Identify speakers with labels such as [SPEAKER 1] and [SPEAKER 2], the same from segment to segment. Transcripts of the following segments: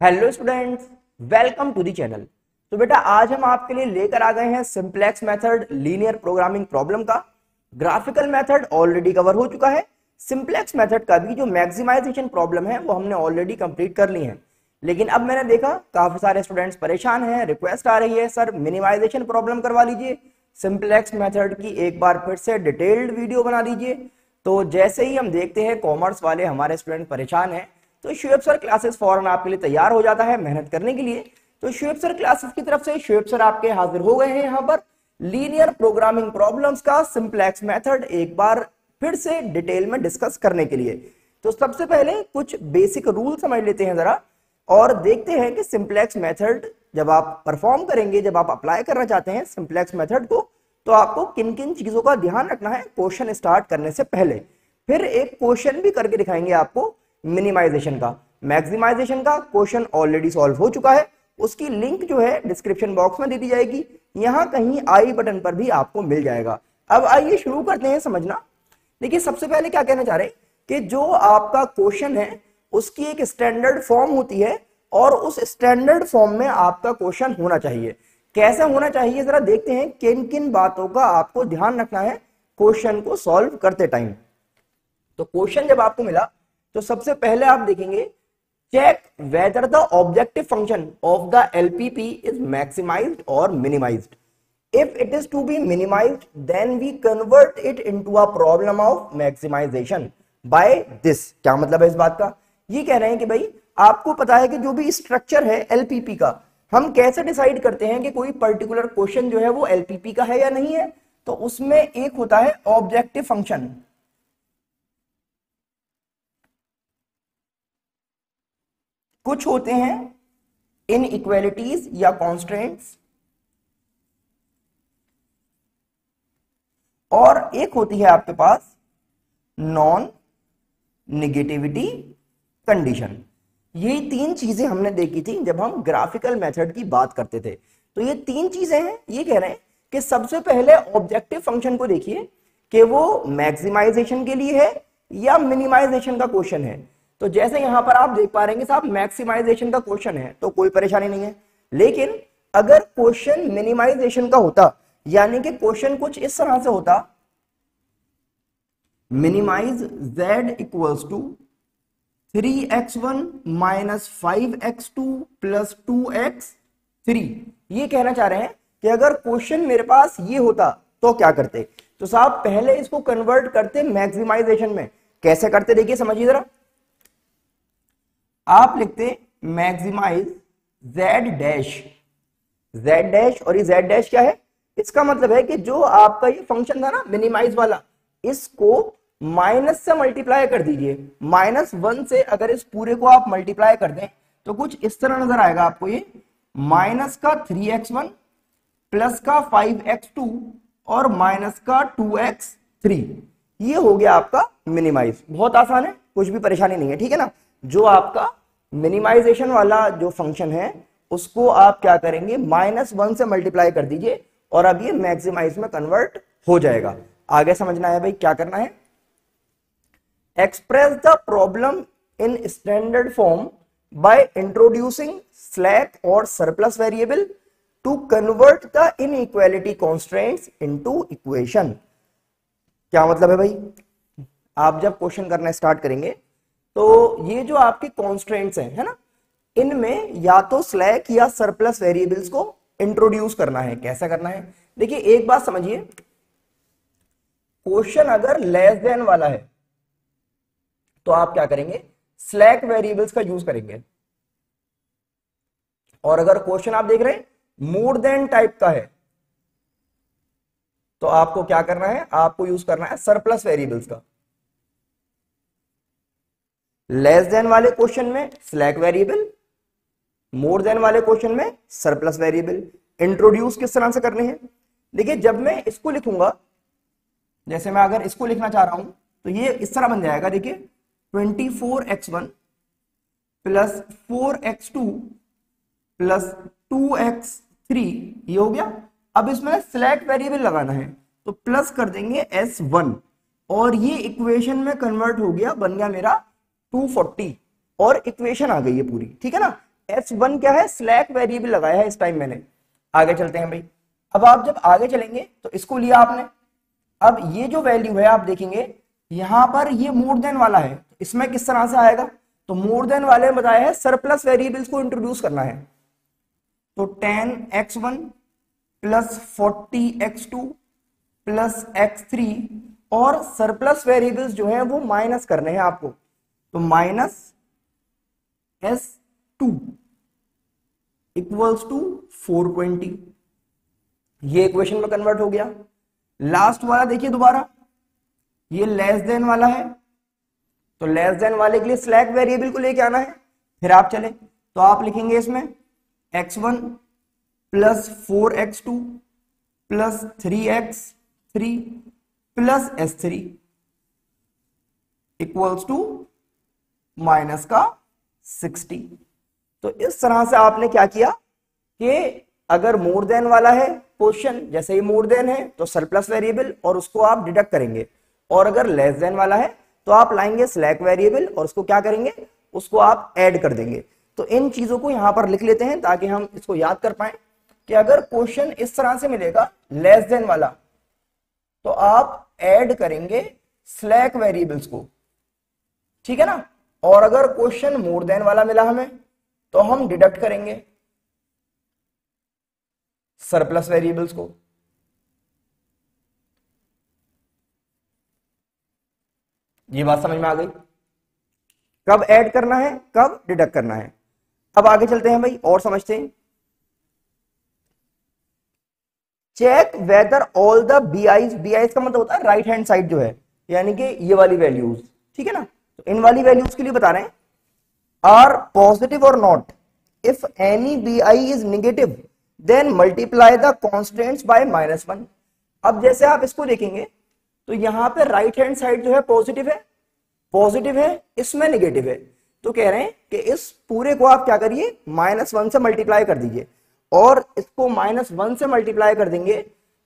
[SPEAKER 1] Hello students, welcome to the channel. तो बेटा, आज हम आपके लिए लेकर आ गए हैं simplex method linear programming problem का। ग्राफिकल मेथड ऑलरेडी कवर हो चुका है। सिंप्लेक्स मेथड का भी जो मैक्सिमाइजेशन प्रॉब्लम है, वो हमने ऑलरेडी कंप्लीट कर ली है। लेकिन अब मैंने देखा, काफ़ी सारे स्टूडेंट्स परेशान हैं, रिक्वेस्ट आ रही है, सर, मिनिमाइजेशन प्रॉब्लम करवा लीजिए। सिंप्लेक्स मेथड की एक बार फिर से डिटेल्ड वीडियो बना दीजिए। तो जैसे ही हम देखते हैं, कॉमर्स वाले हमारे स्टूडेंट परेशान हैं। तो शुएब सर क्लासेस फॉरन आपके लिए तैयार हो जाता है मेहनत करने के लिए। तो शुएब सर क्लासेस की तरफ़ से शुएब सर आपके हाजिर हो गए हैं यहाँ पर। लीनियर प्रोग्रामिंग प्रॉब्लम्स का सिंप्लेक्स मेथड एक बार फिर से डिटेल में डिस्कस करने के लिए। तो सबसे पहले कुछ बेसिक रूल समझ लेते हैं जरा और देखते हैं कि सिंप्लेक्स मेथड जब आप परफॉर्म करेंगे, जब आप अप्लाई करना चाहते हैं सिंप्लेक्स मेथड को तो आपको किन किन चीज़ों का ध्यान रखना है क्वेश्चन स्टार्ट करने से पहले। फिर एक क्वेश्चन भी करके दिखाएँगे आपको। मिनिमाइजेशन का। मैक्सिमाइजेशन का क्वेश्चन ऑलरेडी सॉल्व हो चुका है। उसकी लिंक जो है डिस्क्रिप्शन बॉक्स में दे दी जाएगी। यहाँ कहीं आई बटन पर भी आपको मिल जाएगा। अब आइए शुरू करते हैं समझना। देखिए, सबसे पहले क्या कहना चाह रहे कि जो आपका क्वेश्चन है, उसकी एक स्टैंडर्ड फॉर्म होती है और उस स्टैंडर्ड फॉर्म में आपका क्वेश्चन होना चाहिए। कैसे होना चाहिए, जरा देखते हैं किन किन बातों का आपको ध्यान रखना है क्वेश्चन को सॉल्व करते टाइम तो क्वेश्चन जब आपको मिला तो सबसे पहले आप देखेंगे check whether the objective function of the LPP is maximized और minimized if it is to be minimized then we convert it into a problem of maximization by this क्या मतलब है इस बात का? ये कह रहे हैं कि भाई, आपको पता है कि जो भी स्ट्रक्चर है एलपीपी का, हम कैसे डिसाइड करते हैं कि कोई पर्टिकुलर क्वेश्चन जो है वो एलपीपी का है या नहीं है? तो उसमें एक होता है ऑब्जेक्टिव फ़ंक्शन कुछ होते हैं इन इक्वेलिटीज या कॉन्स्टेंट्स और एक होती है आपके पास नॉन निगेटिविटी कंडीशन ये तीन चीज़ें हमने देखी थी जब हम ग्राफिकल मेथड की बात करते थे। तो ये तीन चीज़ें हैं, ये कह रहे हैं कि सबसे पहले ऑब्जेक्टिव फ़ंक्शन को देखिए कि वो मैक्सिमाइजेशन के लिए है या मिनिमाइजेशन का क्वेश्चन है। तो जैसे यहाँ पर आप देख पा रहे हैं साहब मैक्सिमाइजेशन का क्वेश्चन है तो कोई परेशानी नहीं है। लेकिन अगर क्वेश्चन मिनिमाइजेशन का होता, यानी कि क्वेश्चन कुछ इस तरह से होता minimize z equals to three x one minus five x two plus two x three ये कहना चाह रहे हैं कि अगर क्वेश्चन मेरे पास ये होता तो क्या करते? तो साहब, पहले इसको कन्वर्ट करते मैक्सिमाइजेशन में। कैसे करते? देखिए, समझिए जरा। आप लिखते maximize z dash z dash और ये z डैश क्या है? इसका मतलब है कि जो आपका ये फ़ंक्शन था ना मिनिमाइज वाला, इसको माइनस से मल्टीप्लाई कर दीजिए। माइनस वन से अगर इस पूरे को आप मल्टीप्लाई कर दें तो कुछ इस तरह नज़र आएगा आपको ये। माइनस का थ्री एक्स वन प्लस का फाइव एक्स टू और माइनस का टू एक्स थ्री ये हो गया आपका मिनिमाइज बहुत आसान है, कुछ भी परेशानी नहीं है, ठीक है ना? जो आपका मिनिमाइजेशन वाला जो फ़ंक्शन है, उसको आप क्या करेंगे, माइनस वन से मल्टीप्लाई कर दीजिए और अब ये मैक्सिमाइज में कन्वर्ट हो जाएगा। आगे समझना है भाई, क्या करना है? Express the problem in standard form by introducing slack और surplus variable to convert the inequality constants into equation क्या मतलब है भाई? आप जब क्वेश्चन करना स्टार्ट करेंगे तो ये जो आपके कॉन्स्टेंट्स हैं, है ना? इनमें या तो स्लैक या सरप्लस वेरिएबल्स को इंट्रोड्यूस करना है। कैसा करना है? देखिए, एक बात समझिए। क्वेश्चन अगर लेस देन वाला है तो आप क्या करेंगे? स्लैक वेरिएबल्स का यूज़ करेंगे। और अगर क्वेश्चन आप देख रहे हैं मोर देन टाइप का है तो आपको क्या करना है? आपको यूज़ करना है सरप्लस वेरिएबल्स का। लेस देन वाले क्वेश्चन में स्लैक वेरिएबल, मोर देन वाले क्वेश्चन में सरप्लस वेरिएबल। इंट्रोड्यूस किस तरह से करने हैं? देखिए, जब मैं इसको लिखूँगा, जैसे मैं अगर इसको लिखना चाह रहा हूँ तो ये इस तरह बन जाएगा, देखिए twenty four x one plus four x two plus two x three ये हो गया। अब इसमें स्लैक वेरिएबल लगाना है तो प्लस कर देंगे एस वन और ये इक्वेशन में कन्वर्ट हो गया, बन गया मेरा 240 और इक्वेशन आ गई है पूरी, ठीक है ना? एस वन क्या है? स्लैक वेरिएबल लगाया है इस टाइम मैंने। आगे चलते हैं भाई। अब आप जब आगे चलेंगे तो इसको लिया आपने। अब ये जो वैल्यू है, आप देखेंगे, यहाँ पर ये मोर देन वाला है। इसमें किस तरह से आएगा? तो मोर देन वाले में बताया है सरप्लस वेरिएबल्स को इंट्रोड्यूस करना है। तो ten x one plus forty x two plus x three और सरप्लस वेरिएबल्स जो है, वो माइनस करने हैं आपको। तो minus S two equals to four twenty ये इक्वेशन में कन्वर्ट हो गया। लास्ट वाला देखिए दोबारा। ये लेस देन वाला है। तो लेस देन वाले के लिए स्लैक वेरिएबल को लेके आना है। फिर आप चले। तो आप लिखेंगे इसमें x one plus four x two plus three x three plus S three equals to minus का सिक्सटी। तो इस तरह से आपने क्या किया कि अगर मोर देन वाला है क्वेश्चन जैसे ही मोर देन है तो सरप्लस वेरिएबल और उसको आप डिडक्ट करेंगे। और अगर लेस देन वाला है तो आप लाएँगे स्लैक वेरिएबल और उसको क्या करेंगे, उसको आप ऐड कर देंगे। तो इन चीज़ों को यहाँ पर लिख लेते हैं ताकि हम इसको याद कर पाए कि अगर क्वेश्चन इस तरह से मिलेगा लेस देन वाला तो आप ऐड करेंगे स्लैक वेरिएबल्स को। ठीक है ना? और अगर क्वेश्चन मोर देन वाला मिला हमें तो हम डिडक्ट करेंगे सरप्लस वेरिएबल्स को। ये बात समझ में आ गई? कब ऐड करना है, कब डिडक्ट करना है। अब आगे चलते हैं भाई, और समझते हैं। Check whether all the B I's B I's का मतलब होता है राइट हैंड साइड जो है, यानी कि ये वाली वैल्यूज़ ठीक है ना? इन वाली वैल्यूज़ के लिए बता रहे हैं। आर पॉजिटिव और not if any B I is negative then multiply the constants by minus one अब जैसे आप इसको देखेंगे तो यहाँ पे राइट हैंड साइड जो है पॉजिटिव है। पॉजिटिव है, इसमें निगेटिव है। तो कह रहे हैं कि इस पूरे को आप क्या करिए माइनस वन से मल्टीप्लाई कर दीजिए। और इसको माइनस वन से मल्टीप्लाई कर देंगे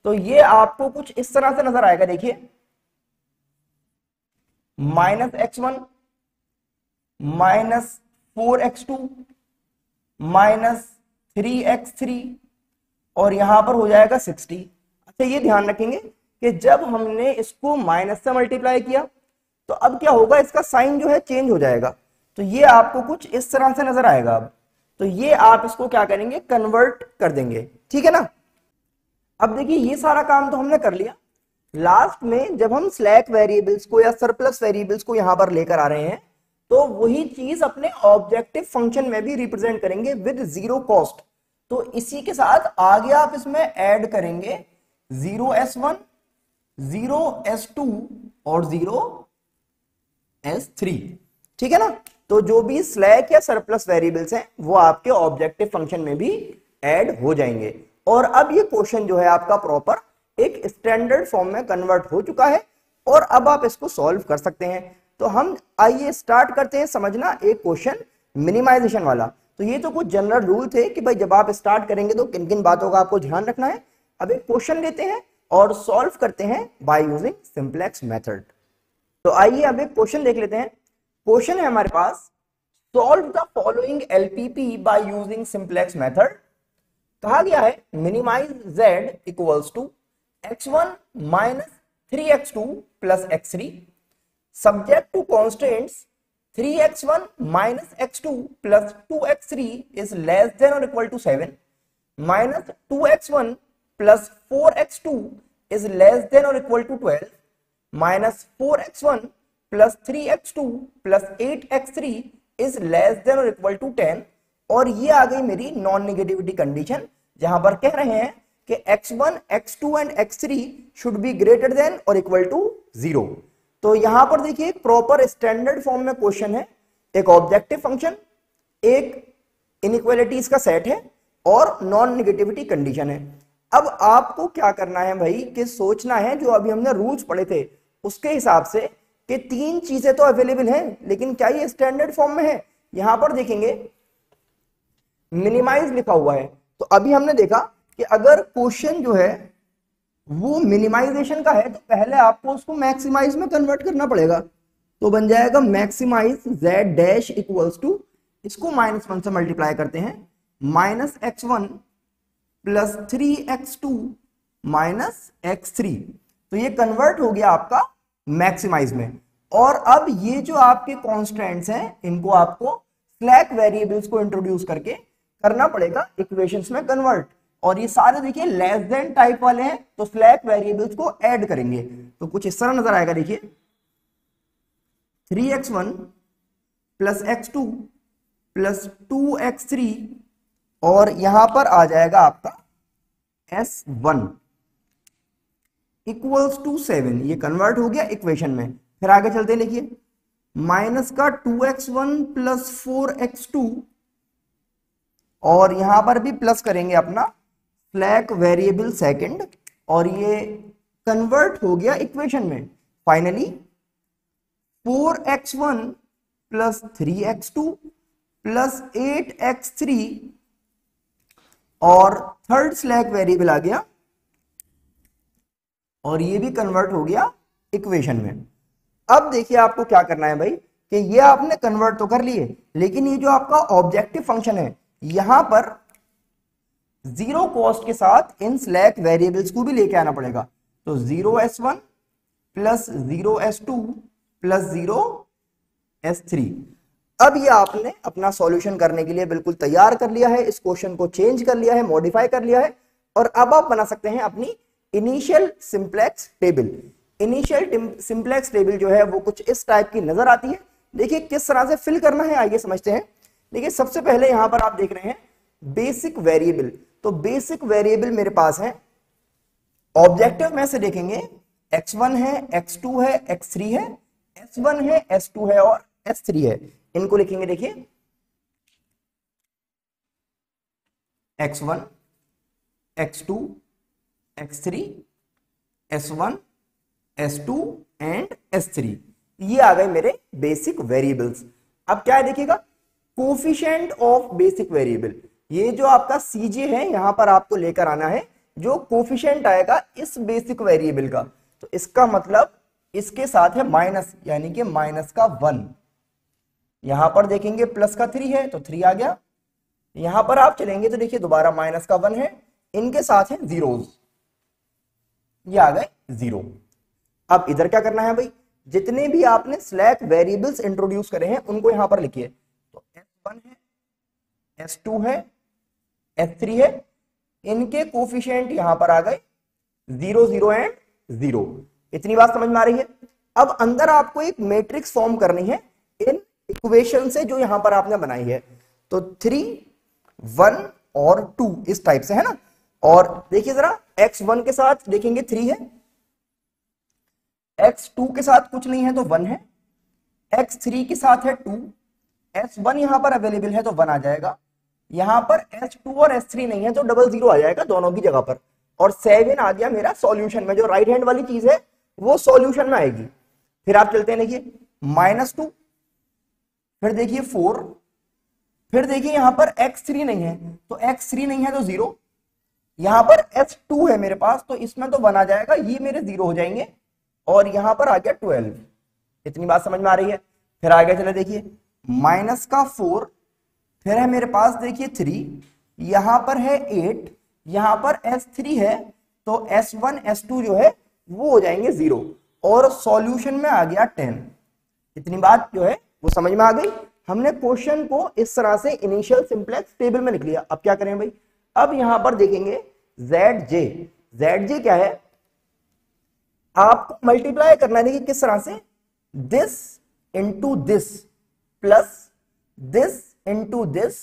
[SPEAKER 1] तो ये आपको कुछ इस तरह से नज़र आएगा। देखिए minus x one minus four x two minus three x three और यहाँ पर हो जाएगा सिक्सटी अच्छा ये ध्यान रखेंगे कि जब हमने इसको माइनस से मल्टीप्लाई किया तो अब क्या होगा, इसका साइन जो है चेंज हो जाएगा. तो ये आपको कुछ इस तरह से नज़र आएगा अब. तो ये आप इसको क्या करेंगे कन्वर्ट कर देंगे. ठीक है ना? अब देखिए, ये सारा काम तो हमने कर लिया. लास्ट में जब हम स्लैक वेरिएबल्स को या सरप्लस वेरिएबल्स को यहाँ पर लेकर आ रहे हैं तो वही चीज़ अपने ऑब्जेक्टिव फ़ंक्शन में भी रिप्रेजेंट करेंगे विद ज़ीरो कॉस्ट तो इसी के साथ आगे आप इसमें ऐड करेंगे zero S one zero S two और ज़ीरो एस थ्री ठीक है ना? तो जो भी स्लैक या सरप्लस वेरिएबल्स हैं, वो आपके ऑब्जेक्टिव फ़ंक्शन में भी ऐड हो जाएँगे. और अब ये क्वेश्चन जो है आपका प्रॉपर एक स्टैंडर्ड फॉर्म में कन्वर्ट हो चुका है और अब आप इसको सॉल्व कर सकते हैं. तो हम आइए स्टार्ट करते हैं समझना एक क्वेश्चन मिनिमाइजेशन वाला। तो ये तो कुछ जनरल रूल थे कि भाई जब आप स्टार्ट करेंगे तो किन किन बातों का आपको ध्यान रखना है। अब एक क्वेश्चन लेते हैं और सॉल्व करते हैं बाय यूजिंग सिंप्लेक्स मेथड तो आइए अब एक क्वेश्चन देख लेते हैं। क्वेश्चन है हमारे पास solve the following LPP by using simplex method कहा गया है minimize z equals to x one minus three x two plus x three subject to constants 3x1 minus x2 plus 2x3 is less than or equal to 7 minus 2x1 plus 4x2 is less than or equal to 12 minus 4x1 plus 3x2 plus 8x3 is less than or equal to 10 और ये आ गई मेरी non negativity condition जहाँ पर कह रहे हैं कि x1, x2 and x3 should be greater than और इक्वल टू ज़ीरो तो यहाँ पर देखिए, एक प्रॉपर स्टैंडर्ड फॉर्म में क्वेश्चन है, एक ऑब्जेक्टिव फ़ंक्शन एक इनइक्वालिटीज का सेट है, और नॉन निगेटिविटी कंडीशन है। अब आपको क्या करना है भाई, कि सोचना है जो अभी हमने रूल्स पढ़े थे, उसके हिसाब से कि तीन चीज़ें तो अवेलेबल हैं, लेकिन क्या ये स्टैंडर्ड फॉर्म में है? यहाँ पर देखेंगे मिनिमाइज लिखा हुआ है। तो अभी हमने देखा कि अगर क्वेश्चन जो है वो मिनिमाइजेशन का है तो पहले आपको उसको मैक्सिमाइज में कन्वर्ट करना पड़ेगा। तो बन जाएगा maximize z dash equals to इसको माइनस वन से मल्टीप्लाई करते हैं। Minus x one plus three x two minus x three तो ये कन्वर्ट हो गया आपका मैक्सिमाइज में। और अब ये जो आपके कॉन्स्टेंट्स हैं, इनको आपको स्लैक वेरिएबल्स को इंट्रोड्यूस करके करना पड़ेगा इक्वेशंस में कन्वर्ट और ये सारे देखिए लेस देन टाइप वाले हैं तो स्लैक वेरिएबल्स को ऐड करेंगे। तो कुछ इस तरह नज़र आएगा, देखिए। Three x one plus x two plus two x three और यहाँ पर आ जाएगा आपका S one equals to seven ये कन्वर्ट हो गया इक्वेशन में। फिर आगे चलते लिखिए माइनस का two x one plus four x two और यहाँ पर भी प्लस करेंगे अपना फ्लैक वेरिएबल सेकंड और ये कन्वर्ट हो गया इक्वेशन में। Finally four x one plus three x two plus eight x three और थर्ड स्लैक वेरिएबल आ गया और ये भी कन्वर्ट हो गया इक्वेशन में। अब देखिए आपको क्या करना है भाई, कि ये आपने कन्वर्ट तो कर लिए, लेकिन ये जो आपका ऑब्जेक्टिव फ़ंक्शन है, यहाँ पर ज़ीरो कॉस्ट के साथ इन स्लैक वेरिएबल्स को भी लेके आना पड़ेगा। तो zero S one plus zero S two plus zero S three. अब ये आपने अपना सॉल्यूशन करने के लिए बिल्कुल तैयार कर लिया है, इस क्वेश्चन को चेंज कर लिया है, मॉडिफाई कर लिया है, और अब आप बना सकते हैं अपनी initial simplex table. Initial simplex table जो है वो कुछ इस टाइप की नज़र आती है। देखिए किस तरह से फिल करना है, आइए समझते हैं। देखिए, सबसे पहले यहाँ पर आप देख रहे हैं बेसिक वेरिएबल। तो बेसिक वेरिएबल मेरे पास है। ऑब्जेक्टिव में से देखेंगे x1 है x2 है x3 है s1 है s2 है और s3 है। इनको लिखेंगे देखिए। X1 x2 x3 s1 s2 and s3 ये आ गए मेरे बेसिक वेरिएबल्स अब क्या है देखिएगा? कोफिशिएंट ऑफ़ बेसिक वेरिएबल ये जो आपका सीजे है, यहाँ पर आपको लेकर आना है, जो कोफिशियंट आएगा इस बेसिक वेरिएबल का। तो इसका मतलब इसके साथ है माइनस यानी कि माइनस का वन यहाँ पर देखेंगे प्लस का थ्री है तो थ्री आ गया। यहाँ पर आप चलेंगे तो देखिए दोबारा माइनस का वन है, इनके साथ है जीरोज ये आ गए ज़ीरो अब इधर क्या करना है भाई? जितने भी आपने स्लैक वेरिएबल्स इंट्रोड्यूस करे हैं, उनको यहाँ पर लिखिए। तो एस वन है एस टू है एस थ्री है। इनके कोफिशियंट यहाँ पर आ गए। ज़ीरो ज़ीरो एंड ज़ीरो इतनी बात समझ में आ रही है? अब अंदर आपको एक मैट्रिक्स फॉर्म करनी है। इन इक्वेशन से जो यहाँ पर आपने बनाई है। तो थ्री वन और टू इस टाइप से, है ना? और देखिए जरा एक्स वन के साथ देखेंगे थ्री है। एक्स टू के साथ कुछ नहीं है तो वन है। एक्स थ्री के साथ है टू एस वन यहाँ पर अवेलेबल है तो वन आ जाएगा। यहाँ पर एच टू और एस थ्री नहीं है तो डबल ज़ीरो आ जाएगा दोनों की जगह पर। और सेवन आ गया मेरा सॉल्यूशन में, जो राइट हैंड वाली चीज़ है, वो सॉल्यूशन में आएगी। फिर आप चलते हैं, देखिए माइनस टू फिर देखिए फोर फिर देखिए यहाँ पर एक्स थ्री नहीं है तो एक्स थ्री नहीं है तो ज़ीरो यहाँ पर एच टू है मेरे पास तो इसमें तो आ जाएगा, ये मेरे ज़ीरो हो जाएँगे। और यहाँ पर आ गया ट्वेल्व इतनी बात समझ में आ रही है? फिर आगे चले, देखिए माइनस का फोर फिर है मेरे पास देखिए थ्री यहाँ पर है एट यहाँ पर एस थ्री है तो एस वन एस टू जो है, वो हो जाएँगे ज़ीरो और सॉल्यूशन में आ गया टेन इतनी बात जो है, वो समझ में आ गई? हमने क्वेश्चन को इस तरह से इनिशियल सिंप्लेक्स टेबल में लिख लिया। अब क्या करें भाई? अब यहाँ पर देखेंगे जेड जे जेड जे क्या है? आपको मल्टीप्लाई करना देखिए किस तरह से? This into this plus this into this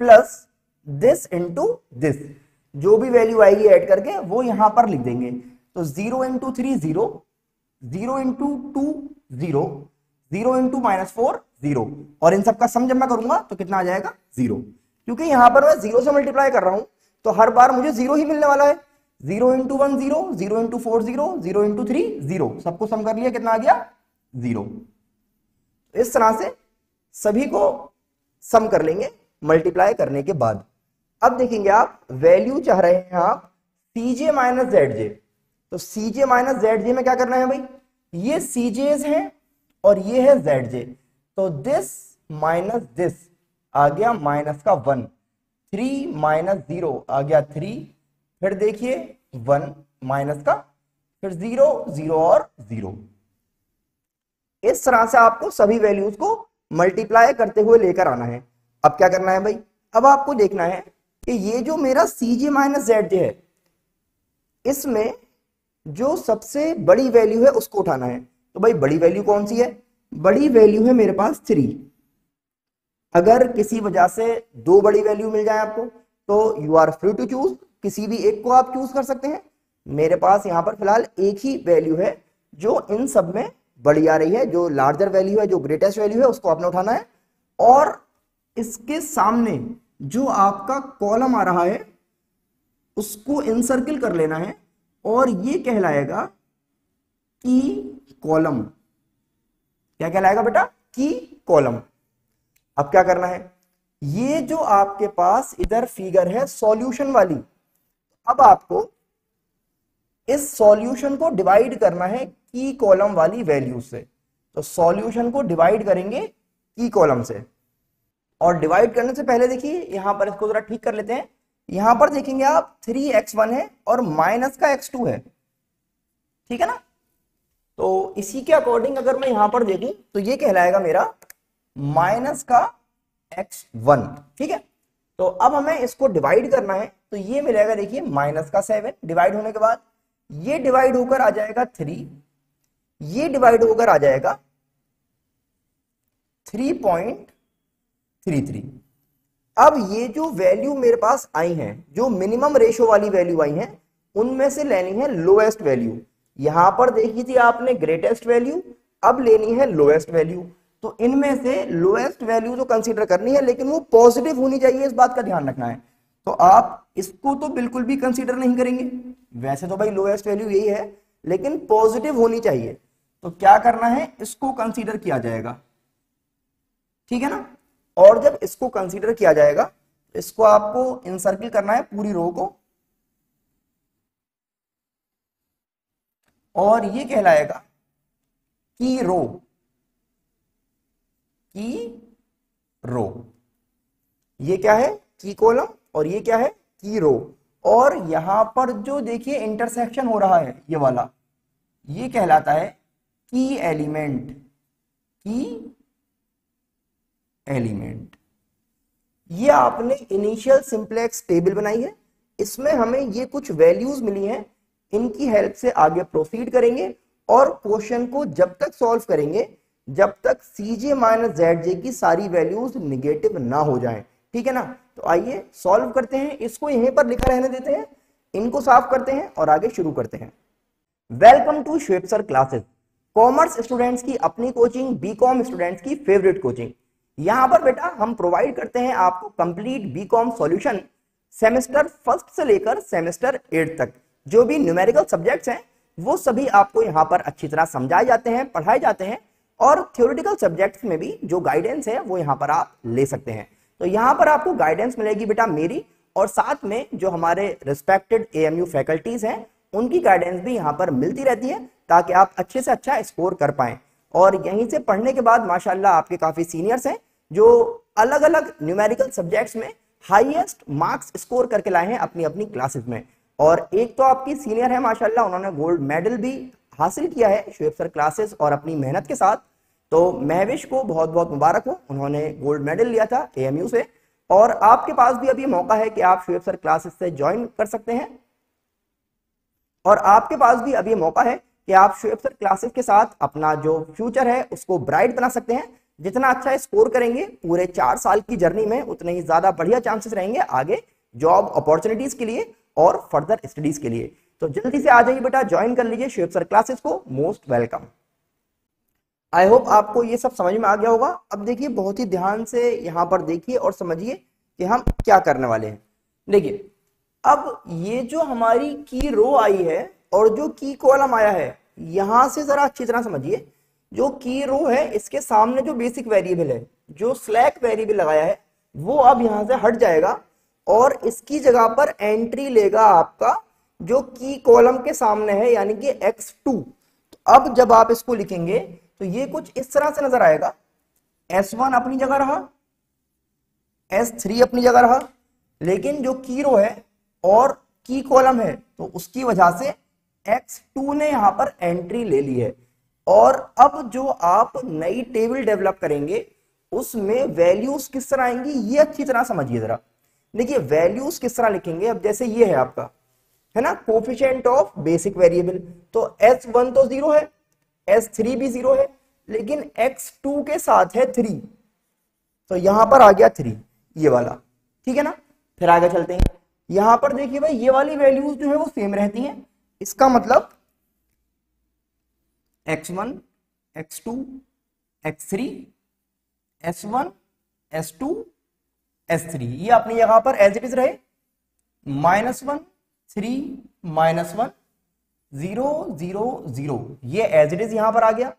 [SPEAKER 1] plus this into this जो भी वैल्यू आएगी ऐड करके वो यहाँ पर लिख देंगे। तो zero into three zero zero into two zero zero into minus four zero और इन सबका सम जब मैं करूँगा तो कितना आ जाएगा? ज़ीरो क्योंकि यहाँ पर मैं ज़ीरो से मल्टीप्लाई कर रहा हूँ तो हर बार मुझे ज़ीरो ही मिलने वाला है। Zero into one zero zero into four zero zero into three zero सबको सम कर लिया, कितना आ गया? ज़ीरो इस तरह से सभी को सम कर लेंगे मल्टीप्लाई करने के बाद। अब देखेंगे आप वैल्यू चाह रहे हैं आप सीजे माइनस जेड जे तो सीजे माइनस जेड जे में क्या करना है भाई? ये सीजेज है और ये है जेड जे तो दिस माइनस दिस आ गया माइनस का वन थ्री माइनस ज़ीरो आ गया थ्री फिर देखिए वन माइनस का, फिर ज़ीरो ज़ीरो और ज़ीरो इस तरह से आपको सभी वैल्यूज़ को मल्टीप्लाई करते हुए लेकर आना है। अब क्या करना है भाई? अब आपको देखना है कि ये जो मेरा सी जे माइनस जेड जे है, इसमें जो सबसे बड़ी वैल्यू है उसको उठाना है। तो भाई बड़ी वैल्यू कौन सी है? बड़ी वैल्यू है मेरे पास थ्री अगर किसी वजह से दो बड़ी वैल्यू मिल जाए आपको तो you are free to choose किसी भी एक को आप चूज़ कर सकते हैं। मेरे पास यहाँ पर फ़िलहाल एक ही वैल्यू है जो इन सब में बड़ी आ रही है, जो लार्जर वैल्यू है, जो ग्रेटेस्ट वैल्यू है, उसको आपने उठाना है। और इसके सामने जो आपका कॉलम आ रहा है, उसको इनसर्किल कर लेना है और ये कहलाएगा की कॉलम क्या कहलाएगा बेटा? की कॉलम अब क्या करना है? ये जो आपके पास इधर फिगर है सॉल्यूशन वाली, अब आपको इस सॉल्यूशन को डिवाइड करना है की कॉलम वाली वैल्यू से। तो सॉल्यूशन को डिवाइड करेंगे की कॉलम से। और डिवाइड करने से पहले देखिए, यहाँ पर इसको जरा ठीक कर लेते हैं। यहाँ पर देखेंगे आप, थ्री एक्स वन है और माइनस का एक्स टू है। ठीक है ना? तो इसी के अकॉर्डिंग अगर मैं यहाँ पर देखूँ तो ये कहलाएगा मेरा माइनस का एक्स वन। ठीक है? तो अब हमें इसको डिवाइड करना है। तो ये मिलेगा देखिए, माइनस का सेवन। डिवाइड होने के बाद ये डिवाइड होकर आ जाएगा थ्री ये डिवाइड होकर आ जाएगा थ्री पॉइंट थ्री थ्री अब ये जो वैल्यू मेरे पास आई है, जो मिनिमम रेशो वाली वैल्यू आई है, उनमें से लेनी है लोएस्ट वैल्यू यहाँ पर देखी थी आपने ग्रेटेस्ट वैल्यू अब लेनी है लोएस्ट वैल्यू तो इनमें से लोएस्ट वैल्यू तो कंसीडर करनी है, लेकिन वो पॉजिटिव होनी चाहिए, इस बात का ध्यान रखना है। तो आप इसको तो बिल्कुल भी कंसीडर नहीं करेंगे। वैसे तो भाई लोएस्ट वैल्यू यही है, लेकिन पॉजिटिव होनी चाहिए। तो क्या करना है? इसको कंसीडर किया जाएगा। ठीक है ना? और जब इसको कंसीडर किया जाएगा, इसको आपको इंसर्किल करना है पूरी रो को। और ये कहलाएगा की रो की रो ये क्या है? की कॉलम और ये क्या है? की रो और यहाँ पर जो देखिए इंटरसेक्शन हो रहा है, ये वाला, ये कहलाता है की एलिमेंट की एलिमेंट ये आपने इनिशियल सिंप्लेक्स टेबल बनाई है। इसमें हमें ये कुछ वैल्यूज़ मिली हैं। इनकी हेल्प से आगे प्रोसीड करेंगे और क्वेश्चन को जब तक सॉल्व करेंगे, जब तक सी जे माइनस जेड जे की सारी वैल्यूज़ निगेटिव ना हो जाएँ। ठीक है ना? तो आइए सॉल्व करते हैं, इसको यहीं पर लिखा रहने देते हैं, इनको साफ़ करते हैं और आगे शुरू करते हैं। Welcome to श्वेपसर classes commerce students की अपनी कोचिंग बीकॉम स्टूडेंट्स की फेवरेट कोचिंग यहाँ पर बेटा हम प्रोवाइड करते हैं आपको complete BCom solution semester first से लेकर सेमेस्टर एट तक। जो भी न्यूमेरिकल सब्जेक्ट्स हैं, वो सभी आपको यहाँ पर अच्छी तरह समझाए जाते हैं, पढ़ाए जाते हैं और थ्योरेटिकल सब्जेक्ट्स में भी जो गाइडेंस है, वो यहाँ पर आप ले सकते हैं। तो यहाँ पर आपको गाइडेंस मिलेगी बेटा मेरी और साथ में जो हमारे रिस्पेक्टेड एएमयू फैकल्टीज हैं, उनकी गाइडेंस भी यहाँ पर मिलती रहती है ताकि आप अच्छे से अच्छा स्कोर कर पाए। और यहीं से पढ़ने के बाद माशाल्लाह आपके काफ़ी सीनियर्स हैं, जो अलग अलग न्यूमेरिकल सब्जेक्ट्स में हाईएस्ट मार्क्स स्कोर करके लाए हैं अपनी अपनी क्लासेस में। और एक तो आपकी सीनियर है माशाल्लाह, उन्होंने गोल्ड मेडल भी हासिल किया है शुएब सर क्लासेस और अपनी मेहनत के साथ। तो महविश को बहुत बहुत मुबारक हो। उन्होंने गोल्ड मेडल लिया था ए से। और आपके पास भी अभी मौका है कि आप शुएब सर क्लासेस से ज्वाइन कर सकते हैं। और आपके पास भी अभी मौका है कि आप शुएब सर क्लासेस के साथ अपना जो फ्यूचर है, उसको ब्राइट बना सकते हैं। जितना अच्छा स्कोर करेंगे, पूरे चार साल की जर्नी में उतने ही ज़्यादा बढ़िया चांसेस रहेंगे आगे जॉब अपॉर्चुनिटीज़ के लिए और फर्दर स्टडीज़ के लिए। तो जल्दी से आ जाइए बेटा ज्वाइन कर लीजिए शुएब सर क्लासेस को। मोस्ट वेलकम आई होप आपको ये सब समझ में आ गया होगा। अब देखिए, बहुत ही ध्यान से यहाँ पर देखिए और समझिए कि हम क्या करने वाले हैं। देखिए, अब ये जो हमारी की रो आई है और जो की कॉलम आया है, यहाँ से जरा अच्छी तरह समझिए। जो की रो है, इसके सामने जो बेसिक वेरिएबल है, जो स्लैक वेरिएबल लगाया है, वो अब यहाँ से हट जाएगा और इसकी जगह पर एंट्री लेगा आपका जो की कॉलम के सामने है, यानी कि x2 तो अब जब आप इसको लिखेंगे तो ये कुछ इस तरह से नज़र आएगा। S1 अपनी जगह रहा एस थ्री अपनी जगह रहा, लेकिन जो की रो है और की कॉलम है तो उसकी वजह से एक्स टू ने यहाँ पर एंट्री ले ली है। और अब जो आप नई टेबल डेवलप करेंगे, उसमें वैल्यूज़ किस तरह आएँगी, ये अच्छी तरह समझिए जरा। देखिए वैल्यूज़ किस तरह लिखेंगे, अब जैसे ये है आपका, है ना? कोफिशियंट ऑफ़ बेसिक वेरिएबल तो एस वन तो ज़ीरो है एस थ्री भी ज़ीरो है, लेकिन एक्स टू के साथ है थ्री तो यहाँ पर आ गया थ्री ये वाला। ठीक है ना? फिर आगे चलते हैं। यहाँ पर देखिए भाई, ये वाली वैल्यूज़ जो है वो सेम रहती हैं। इसका मतलब x1 x2 x3 s1 s2 s3 ये अपनी जगह पर एज इट इज़ रहे। Minus one three minus one zero zero zero ये एज इट इज़ यहाँ पर आ गया।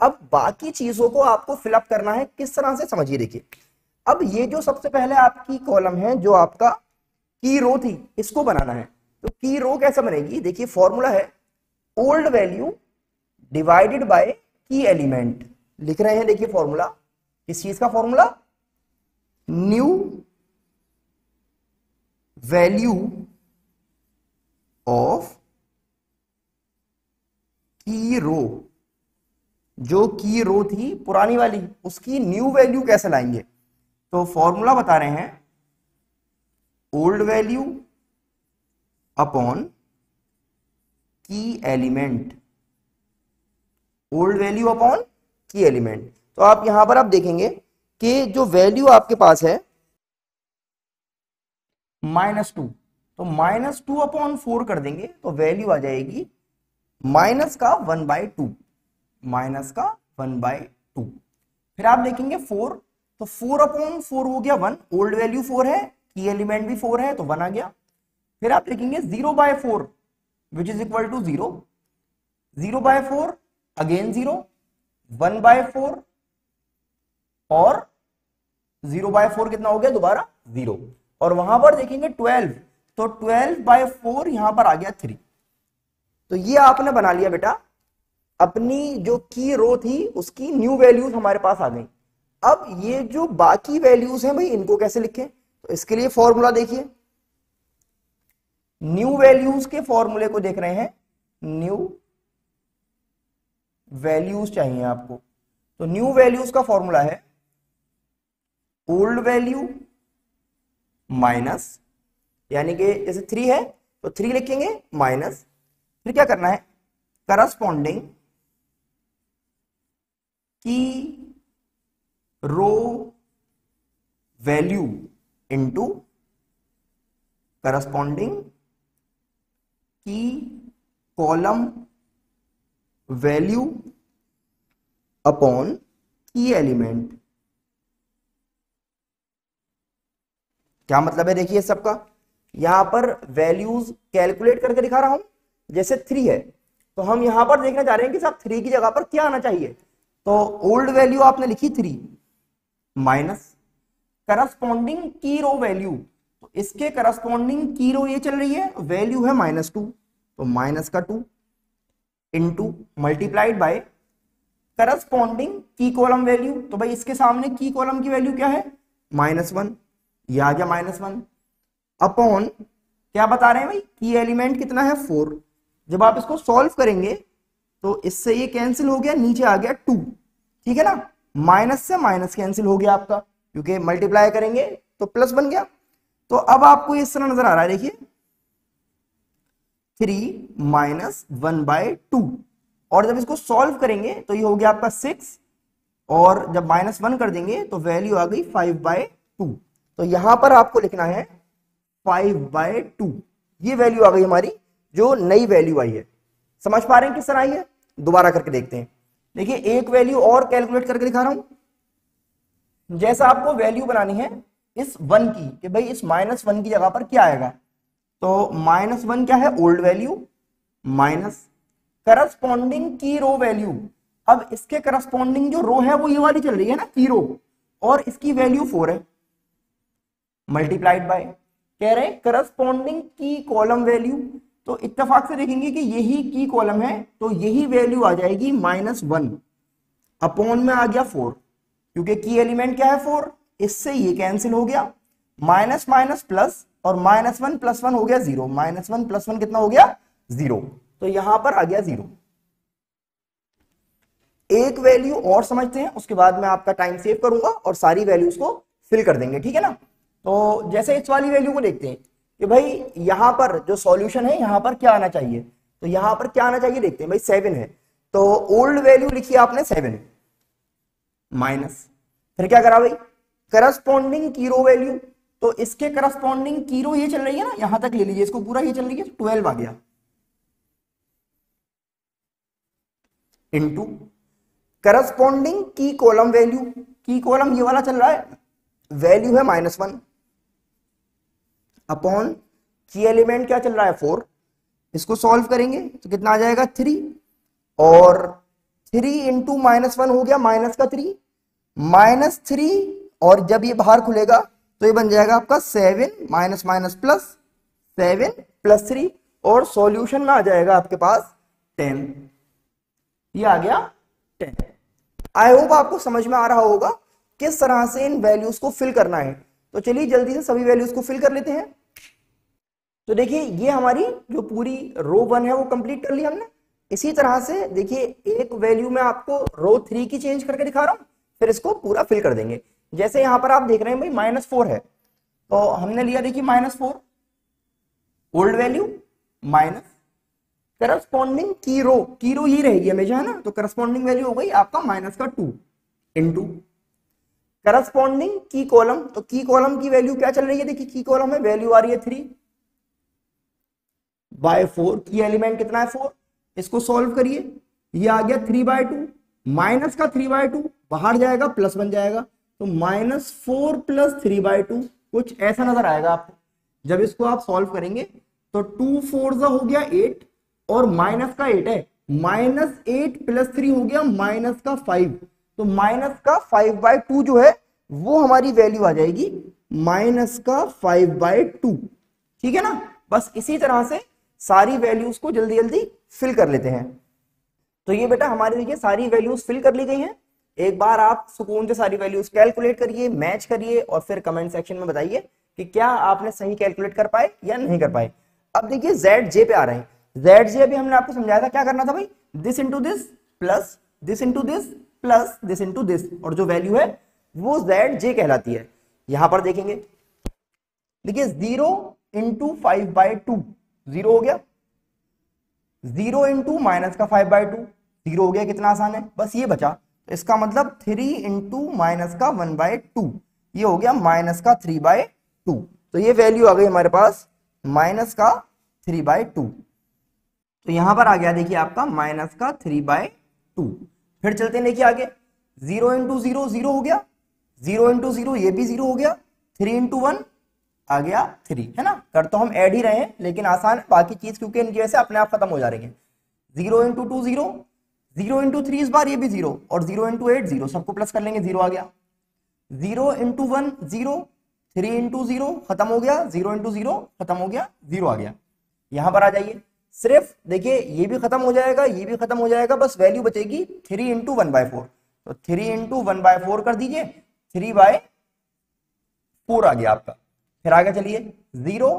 [SPEAKER 1] अब बाकी चीज़ों को आपको फिलअप करना है, किस तरह से समझिए देखिए। अब ये जो सबसे पहले आपकी कॉलम है, जो आपका की रो थी, इसको बनाना है। तो की रो कैसे बनेगी? देखिए फॉर्मूला है old value divided by key element लिख रहे हैं देखिए फॉर्मूला किस चीज़ का फॉर्मूला न्यू वैल्यू ऑफ़ की रो, जो की रो थी पुरानी वाली, उसकी न्यू वैल्यू कैसे लाएँगे? तो फॉर्मूला बता रहे हैं old value upon key element old value upon key element तो आप यहाँ पर आप देखेंगे कि जो वैल्यू आपके पास है माइनस टू तो माइनस टू अपॉन फोर कर देंगे तो वैल्यू आ जाएगी माइनस का वन बाय टू, माइनस का वन बाय टू। फिर आप देखेंगे फोर तो फोर अपॉन फोर हो गया वन, ओल्ड वैल्यू फोर है, की एलिमेंट भी फोर है तो वन आ गया। फिर आप देखेंगे zero by four which is equal to zero zero by four again zero one by four, और ज़ीरो बाय फोर कितना हो गया, दोबारा ज़ीरो। और वहाँ पर देखेंगे ट्वेल्व तो ट्वेल्व बाय फोर यहाँ पर आ गया थ्री। तो ये आपने बना लिया बेटा। अपनी जो की रो थी, उसकी न्यू वैल्यूज़ हमारे पास आ गई। अब ये जो बाकी वैल्यूज़ हैं भाई, इनको कैसे लिखें? तो इसके लिए फॉर्मूला देखिए। न्यू वैल्यूज़ के फॉर्मूले को देख रहे हैं। न्यू वैल्यूज़ चाहिए आपको। तो न्यू वैल्यूज़ का फॉर्मूला है। ओल्ड वैल्यू माइनस यानी कि जैसे थ्री है तो थ्री लिखेंगे माइनस फिर क्या करना है? Corresponding key row value into corresponding key column value upon key element क्या मतलब है? देखिए सबका। यहाँ पर वैल्यूज़ कैलकुलेट करके दिखा रहा हूँ। जैसे थ्री है तो हम यहाँ पर देखना चाह रहे हैं कि साहब थ्री की जगह पर क्या आना चाहिए। तो ओल्ड वैल्यू आपने लिखी three minus corresponding key row value तो इसके करस्पॉन्डिंग की रो ये चल रही है वैल्यू है माइनस टू तो माइनस का two into multiplied by corresponding key column value तो भाई इसके सामने की कॉलम की वैल्यू क्या है? माइनस वन ये माइनस वन अपॉन क्या बता रहे हैं भाई? की एलिमेंट कितना है? फोर जब आप इसको सॉल्व करेंगे तो इससे ये कैंसिल हो गया, नीचे आ गया टू ठीक है ना? माइनस से माइनस कैंसिल हो गया आपका, क्योंकि मल्टीप्लाई करेंगे तो प्लस बन गया. तो अब आपको इस तरह नज़र आ रहा है, देखिए. Three minus one by two और जब इसको सॉल्व करेंगे तो ये हो गया आपका सिक्स और जब माइनस वन कर देंगे तो वैल्यू आ गई फाइव बाय टू तो यहाँ पर आपको लिखना है फाइव बाय टू ये वैल्यू आ गई हमारी जो नई वैल्यू आई है। समझ पा रहे हैं किस तरह आई है? दोबारा करके देखते हैं। देखिए, एक वैल्यू और कैलकुलेट करके दिखा रहा हूँ। जैसा आपको वैल्यू बनानी है, इस वन की, कि भाई इस माइनस वन की जगह पर क्या आएगा? तो माइनस वन क्या है? Old value minus corresponding key row value अब इसके करस्पॉन्डिंग जो रो है, वो ये वाली चल रही है ना की रो और इसकी वैल्यू फोर है। मल्टीप्लाइड बाय कह रहे करस्पॉन्डिंग की कॉलम वैल्यू तो इत्तेफाक से देखेंगे कि यही की कॉलम है तो यही वैल्यू आ जाएगी माइनस वन अपॉन में आ गया फोर क्योंकि की एलिमेंट क्या है फोर इससे ये कैंसिल हो गया। माइनस माइनस प्लस और माइनस वन प्लस वन हो गया zero minus one plus one कितना हो गया? ज़ीरो तो यहाँ पर आ गया ज़ीरो एक वैल्यू और समझते हैं, उसके बाद मैं आपका टाइम सेव करूँगा और सारी वैल्यूज़ को फिल कर देंगे, ठीक है ना? तो जैसे इस वाली वैल्यू को देखते हैं। कि भाई यहाँ पर जो सॉल्यूशन है, यहाँ पर क्या आना चाहिए? तो यहाँ पर क्या आना चाहिए? देखते हैं, भाई सेवन है। तो ओल्ड वैल्यू लिखी आपने सेवन माइनस फिर क्या करा भाई? करस्पॉन्डिंग कीरो वैल्यू तो इसके करस्पॉन्डिंग कीरो ये चल रही है ना, यहाँ तक ले लीजिए, इसको पूरा ये चल रही है ट्वेल्व आ गया। Into corresponding key column value key column ये वाला चल रहा है। वैल्यू है minus one upon key element क्या चल रहा है? फोर। इसको सॉल्व करेंगे तो कितना आ जाएगा? थ्री। और थ्री इंटू माइनस वन हो गया माइनस का थ्री। माइनस थ्री, और जब ये बाहर खुलेगा तो ये बन जाएगा आपका seven minus minus plus seven plus three और सॉल्यूशन में आ जाएगा आपके पास टेन ये आ गया टेन आई होप आपको समझ में आ रहा होगा किस तरह से इन वैल्यूज़ को फिल करना है। तो चलिए जल्दी से सभी वैल्यूज़ को फिल कर लेते हैं। तो देखिए, ये हमारी जो पूरी रो वन है, वो कंप्लीट कर ली हमने। इसी तरह से देखिए, एक वैल्यू में आपको रो थ्री की चेंज करके दिखा रहा हूँ, फिर इसको पूरा फिल कर देंगे। जैसे यहाँ पर आप देख रहे हैं भाई माइनस फोर है। तो हमने लिया देखिए minus four old value minus corresponding key row key रो ही रहेगी हमेशा, है ना? तो करस्पॉन्डिंग वैल्यू हो गई आपका माइनस का two into corresponding key column तो की कॉलम की वैल्यू क्या चल रही है? देखिए की कॉलम में वैल्यू आ रही है three by four key element कितना है फोर? इसको सॉल्व करिए। ये आ गया थ्री बाय टू। माइनस का थ्री बाय टू, बाहर जाएगा, प्लस बन जाएगा। तो minus four plus three by two, कुछ ऐसा नज़र आएगा आपको। जब इसको आप सॉल्व करेंगे तो टू फोर हो गया एट, और माइनस का एट है। माइनस एट प्लस थ्री हो गया माइनस का फाइव। तो माइनस का फाइव बाय टू जो है, वो हमारी वैल्यू आ जाएगी माइनस का फाइव बाय टू। ठीक है ना? बस इसी तरह से सारी वैल्यूज़ को जल्दी जल्दी फिल कर लेते हैं। तो ये बेटा हमारे देखिए सारी वैल्यूज़ फिल कर ली गई हैं। एक बार आप सुकून से सारी वैल्यूज़ कैलकुलेट करिए मैच करिए और फिर कमेंट सेक्शन में बताइए कि क्या आपने सही कैलकुलेट कर पाए या नहीं कर पाए। अब देखिए जेड जे पे आ रहे हैं। जेड जे अभी हमने आपको समझाया था, क्या करना था भाई? This into this plus this into this plus this into this और जो वैल्यू है, वो जेड जे कहलाती है। यहाँ पर देखेंगे। देखिए zero into five by two zero हो गया। ज़ीरो इंटू माइनस का फाइव बाई टू ज़ीरो हो गया कितना आसान है? बस ये बचा। तो इसका मतलब थ्री इंटू माइनस का वन बाय टू ये हो गया माइनस का थ्री बाय टू तो ये वैल्यू आ गई हमारे पास माइनस का थ्री बाय टू तो यहाँ पर आ गया देखिए आपका माइनस का थ्री बाय टू फिर चलते हैं देखिए आगे। ज़ीरो इंटू ज़ीरो ज़ीरो हो गया। ज़ीरो इंटू ज़ीरो, ये भी ज़ीरो हो गया। थ्री इंटू वन आ गया थ्री है ना? कर तो हम ऐड ही रहे हैं, लेकिन आसान है बाकी चीज़, क्योंकि इनकी वजह से अपने आप खत्म हो जा रही है। Zero into two zero zero into three इस बार ये भी ज़ीरो और ज़ीरो इंटू एट ज़ीरो सबको प्लस कर लेंगे ज़ीरो आ गया। Zero into one zero three into zero खत्म हो गया ज़ीरो इंटू ज़ीरो खत्म हो गया ज़ीरो आ गया। यहाँ पर आ जाइए। सिर्फ़, देखिए, ये भी खत्म हो जाएगा, ये भी खत्म हो जाएगा, बस वैल्यू बचेगी three into one by four तो three into one by four कर दीजिए थ्री बाय फोर आ गया आपका। फिर आगे चलिए। ज़ीरो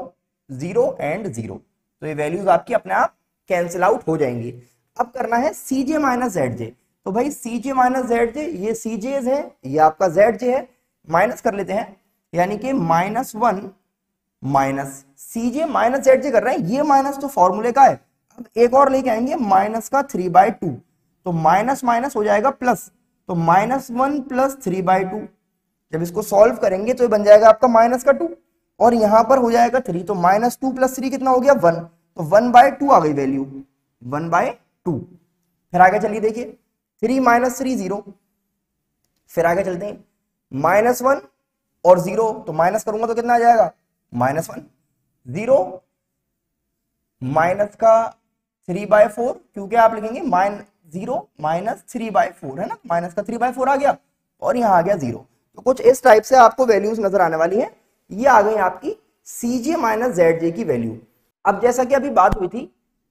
[SPEAKER 1] ज़ीरो एंड ज़ीरो तो ये वैल्यूज़ आपकी अपने आप कैंसिल आउट हो जाएँगी। अब करना है सी जे माइनस जेड जे तो भाई सी जे माइनस जेड जे ये सी जे है, ये आपका जेड जे है। माइनस कर लेते हैं। यानी कि minus one minus C J minus Z J कर रहे हैं। ये माइनस तो फॉर्मूले का है। अब एक और लेके आएँगे माइनस का थ्री बाय टू तो माइनस माइनस हो जाएगा प्लस तो minus one plus three by two जब इसको सॉल्व करेंगे तो ये बन जाएगा आपका माइनस का टू और यहाँ पर हो जाएगा थ्री तो माइनस टू प्लस थ्री कितना हो गया? वन तो वन बाय टू आ गई वैल्यू वन बाय टू फिर आगे चलिए देखिए. थ्री माइनस थ्री ज़ीरो फिर आगे चलते हैं. माइनस वन और ज़ीरो तो माइनस करूँगा तो कितना आ जाएगा? माइनस वन ज़ीरो माइनस का थ्री बाय फोर क्योंकि आप लिखेंगे? Mine zero minus three by four है ना? माइनस का थ्री बाय फोर आ गया और यहाँ आ गया ज़ीरो तो कुछ इस टाइप से आपको वैल्यूज़ नज़र आने वाली है। ये आ गई आपकी सी जे माइनस जेड जे की वैल्यू अब जैसा कि अभी बात हुई थी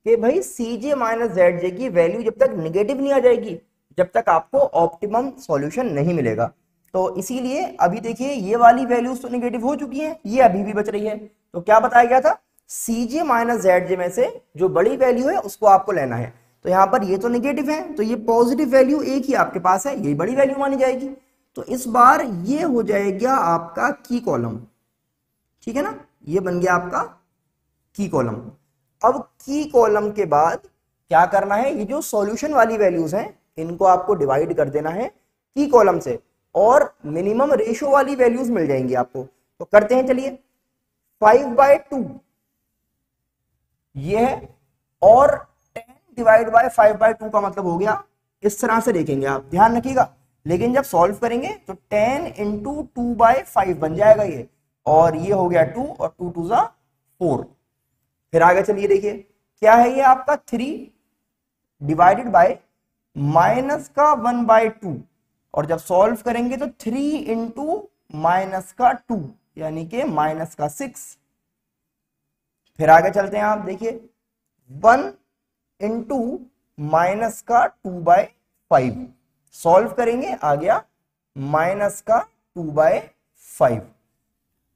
[SPEAKER 1] कि भाई सी जे माइनस जेड जे की वैल्यू जब तक निगेटिव नहीं आ जाएगी, जब तक आपको ऑप्टिमम सॉल्यूशन नहीं मिलेगा। तो इसीलिए अभी देखिए ये वाली वैल्यूज़ तो निगेटिव हो चुकी है, ये अभी भी बच रही है। तो क्या बताया गया था? सी जे माइनस जेड जे में से जो बड़ी वैल्यू है, उसको आपको लेना है। तो यहाँ पर ये तो निगेटिव है तो ये पॉजिटिव वैल्यू एक ही आपके पास है ये बड़ी वैल्यू मानी जाएगी। तो इस बार ये हो जाएगा आपका की कॉलम ठीक है ना? ये बन गया आपका की कॉलम अब की कॉलम के बाद क्या करना है? ये जो सॉल्यूशन वाली वैल्यूज़ हैं, इनको आपको डिवाइड कर देना है की कॉलम से और मिनिमम रेशियो वाली वैल्यूज़ मिल जाएँगी आपको। तो करते हैं, चलिए। फाइव बाय टू ये है, और ten divide by five by two का मतलब हो गया, इस तरह से देखेंगे आप। ध्यान रखिएगा। लेकिन जब सॉल्व करेंगे तो ten into two by five बन जाएगा ये। और ये हो गया टू और टू टू जा फोर फिर आगे चलिए देखिए, क्या है ये आपका थ्री डिवाइडेड बाय माइनस का वन बाय टू और जब सॉल्व करेंगे तो थ्री इंटू माइनस का टू यानी कि माइनस का सिक्स फिर आगे चलते हैं आप, देखिए वन इंटू माइनस का टू बाय फाइव सॉल्व करेंगे, आ गया माइनस का टू बाय फाइव